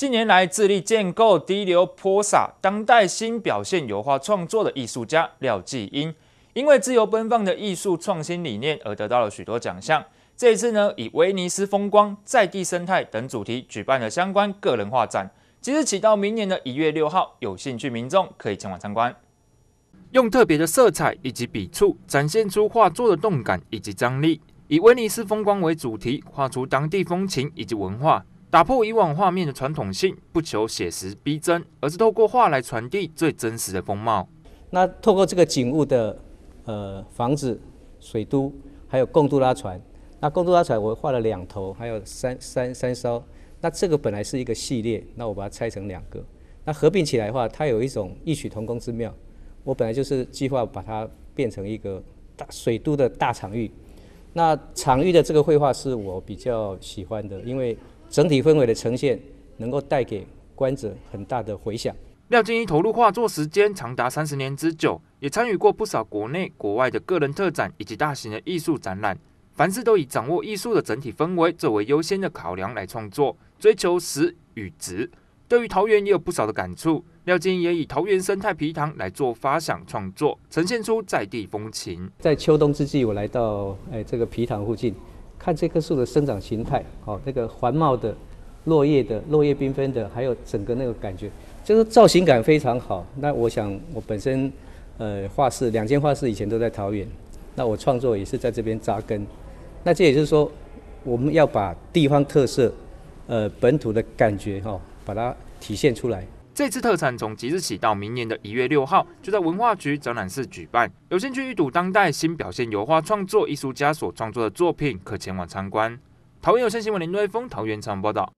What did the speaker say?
近年来致力建构低流泼洒当代新表现油画创作的艺术家廖继英，因为自由奔放的艺术创新理念而得到了许多奖项。这一次呢，以威尼斯风光、在地生态等主题举办了相关个人画展，即日起到明年的一月六号，有兴趣民众可以前往参观。用特别的色彩以及笔触，展现出画作的动感以及张力。以威尼斯风光为主题，画出当地风情以及文化，打破以往画面的传统性，不求写实逼真，而是透过画来传递最真实的风貌。那透过这个景物的呃房子、水都，还有贡杜拉船。那贡杜拉船我画了两头，还有三三三艘。那这个本来是一个系列，那我把它拆成两个。那合并起来的话，它有一种异曲同工之妙。我本来就是计划把它变成一个大水都的大场域。那场域的这个绘画是我比较喜欢的，因为整体氛围的呈现能够带给观者很大的回响。廖金一投入画作时间长达三十年之久，也参与过不少国内国外的个人特展以及大型的艺术展览。凡事都以掌握艺术的整体氛围作为优先的考量来创作，追求实与值。对于桃园也有不少的感触。廖金也以桃园生态皮塘来做发想创作，呈现出在地风情。在秋冬之际，我来到哎这个皮塘附近，看这棵树的生长形态，哦，那个环茂的落叶的落叶缤纷的，还有整个那个感觉，就是造型感非常好。那我想我本身呃画室两间画室以前都在桃园，那我创作也是在这边扎根。那这也就是说，我们要把地方特色，呃本土的感觉哈。把它体现出来。这次特产从即日起到明年的一月六号，就在文化局展览室举办。有兴趣一睹当代新表现油画创作艺术家所创作的作品，可前往参观。桃园有线新闻林瑞峰桃园场报道。